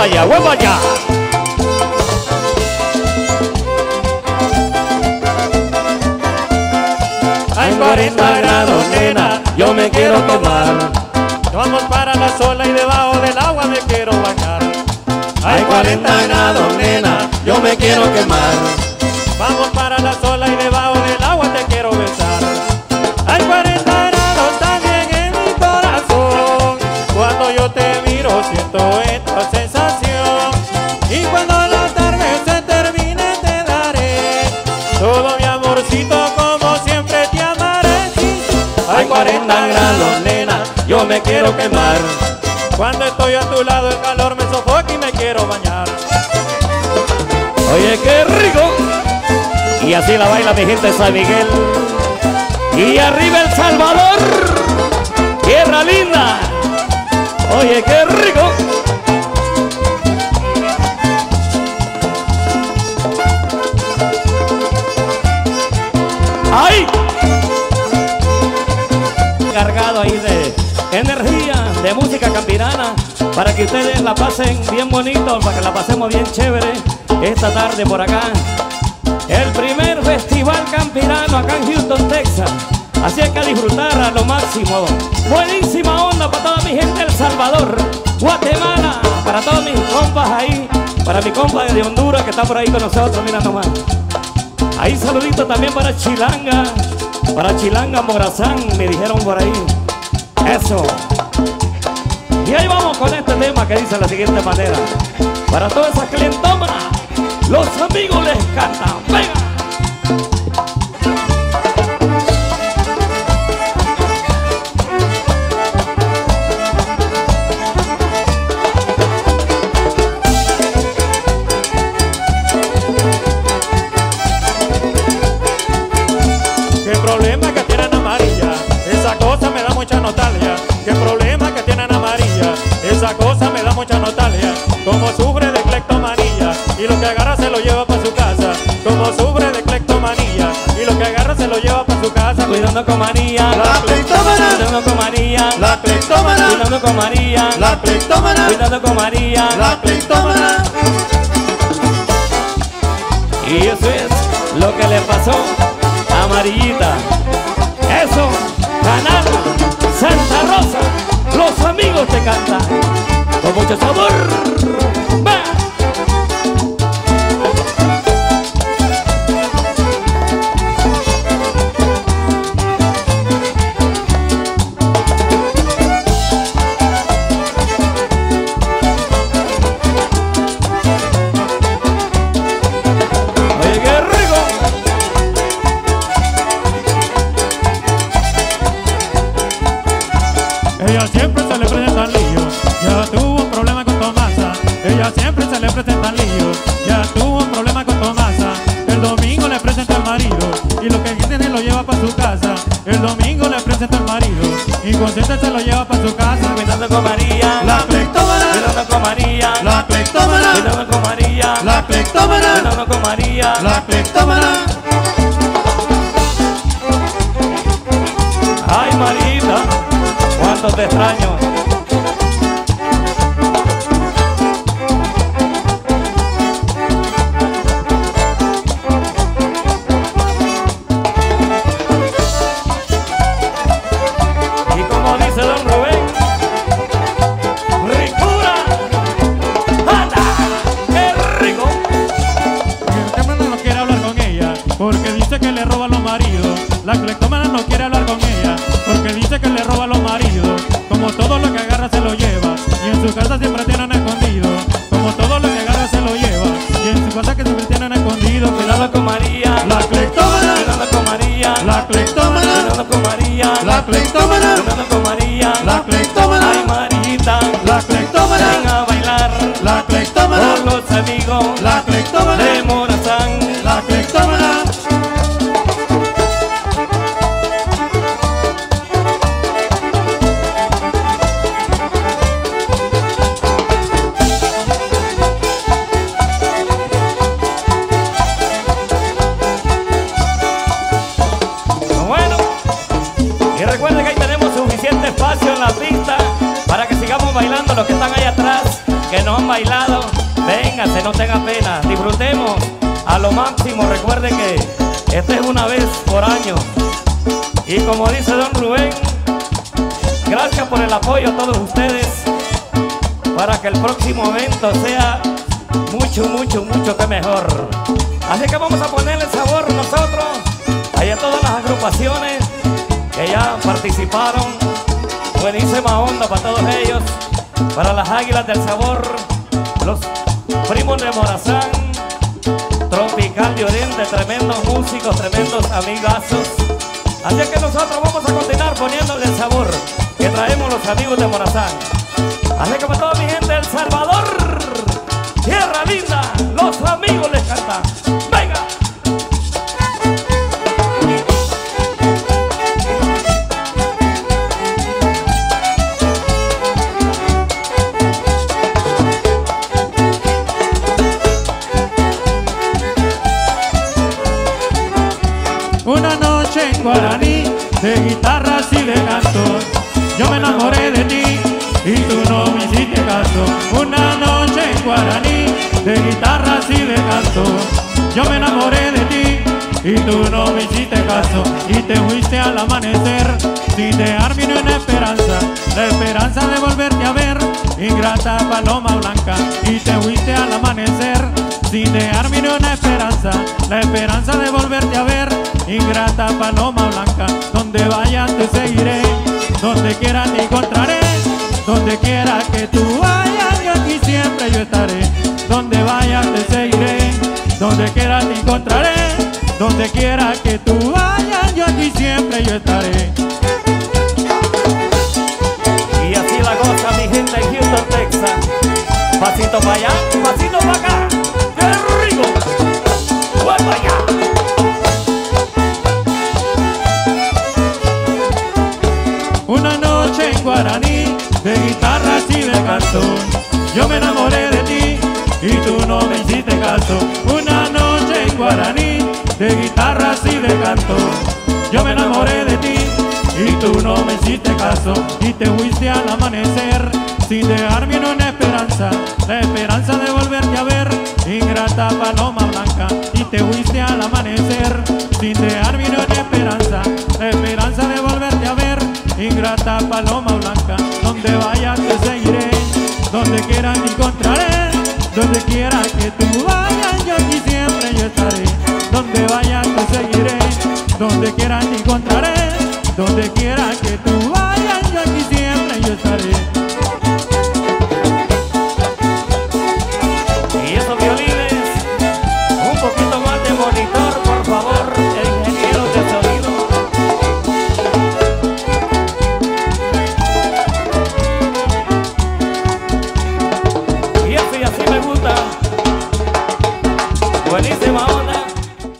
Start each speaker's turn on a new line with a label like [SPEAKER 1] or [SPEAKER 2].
[SPEAKER 1] allá, huevo allá.
[SPEAKER 2] Hay 40 grados, nena, yo me quiero quemar.
[SPEAKER 3] Vamos para la sola y debajo del agua me quiero bañar.
[SPEAKER 2] Hay 40 grados, nena, yo me quiero quemar.
[SPEAKER 3] Vamos para la sola 40 grados,
[SPEAKER 2] nena, yo me quiero quemar.
[SPEAKER 3] Cuando estoy a tu lado el calor me sofoca y me quiero bañar.
[SPEAKER 1] Oye, qué rico. Y así la baila mi gente San Miguel. Y arriba El Salvador. Tierra linda. Oye, qué rico. Para que ustedes la pasen bien bonito, para que la pasemos bien chévere esta tarde por acá. El primer festival campirano acá en Houston, Texas. Así es que disfrutar a lo máximo. Buenísima onda para toda mi gente del Salvador, Guatemala, para todos mis compas ahí, para mi compa de Honduras que está por ahí con nosotros, mira nomás. Ahí saludito también para Chilanga, para Chilanga Morazán, me dijeron por ahí. Eso. Y ahí vamos con este tema que dice de la siguiente manera. Para todas esas clientómanas, los amigos les cantan. ¡Venga! María.
[SPEAKER 2] La cleptómana,
[SPEAKER 1] Cuidando con María.
[SPEAKER 2] la cleptómana,
[SPEAKER 1] Cuidando con María.
[SPEAKER 2] la cleptómana,
[SPEAKER 1] Cuidando con María.
[SPEAKER 2] la cleptómana.
[SPEAKER 1] Y eso es lo que le pasó a Amarillita. Eso, Canal Santa Rosa, los amigos te cantan con mucho sabor. ¡Va! María.
[SPEAKER 2] la cleptómana.
[SPEAKER 1] Ay, Marita, cuánto te extraño. Dice
[SPEAKER 3] que le roba los maridos. La cleptómana no quiere hablar con ella porque dice que le roba los maridos. Como todo lo que agarra se lo lleva y en su casa siempre tienen escondido. Como todo lo que agarra se lo lleva y en su casa que siempre tienen escondido.
[SPEAKER 1] Cuidado con María,
[SPEAKER 2] La cleptómana,
[SPEAKER 1] cuidado con María,
[SPEAKER 2] la cleptómana,
[SPEAKER 1] cuidado con María,
[SPEAKER 2] la cleptómana,
[SPEAKER 1] bailando los que están ahí atrás. que no han bailado, vénganse, no tenga pena, disfrutemos a lo máximo. Recuerde que esta es una vez por año. Y como dice don Rubén, gracias por el apoyo a todos ustedes para que el próximo evento sea mucho, mucho, mucho que mejor. Así que vamos a ponerle sabor nosotros, ahí a todas las agrupaciones que ya participaron. Buenísima onda para todos ellos, para las águilas del sabor, los primos de Morazán, Tropical de Oriente, tremendos músicos, tremendos amigazos. Así que nosotros vamos a continuar poniéndole el sabor que traemos los amigos de Morazán. Así que para toda mi gente del Salvador, tierra linda, los amigos les cantan.
[SPEAKER 3] Yo me enamoré de ti y tú no me hiciste caso. Una noche en guaraní, de guitarras y de canto, yo me enamoré de ti y tú no me hiciste caso. Y te fuiste al amanecer, sin dejarme ni una esperanza, la esperanza de volverte a ver, ingrata paloma blanca. Y te fuiste al amanecer, sin dejarme ni una esperanza, la esperanza de volverte a ver, ingrata paloma blanca. Donde quiera te encontraré, donde quiera que tú vayas, yo aquí siempre yo estaré. Donde vayas te seguiré, donde quiera te encontraré, donde quiera que tú vayas, yo aquí siempre yo estaré.
[SPEAKER 1] Y así la cosa mi gente en Houston, Texas. Pasito para allá,
[SPEAKER 3] de guitarras y de canto, yo me enamoré de ti y tú no me hiciste caso. Y te fuiste al amanecer, sin dejarme ni una esperanza, la esperanza de volverte a ver, ingrata paloma blanca. Y te fuiste al amanecer, sin dejarme ni una esperanza, la esperanza de volverte a ver, ingrata paloma blanca. Donde vayas te seguiré, donde quiera te encontraré, donde quiera que tú vayas, yo aquí siempre yo estaré. Donde donde quiera encontraré, donde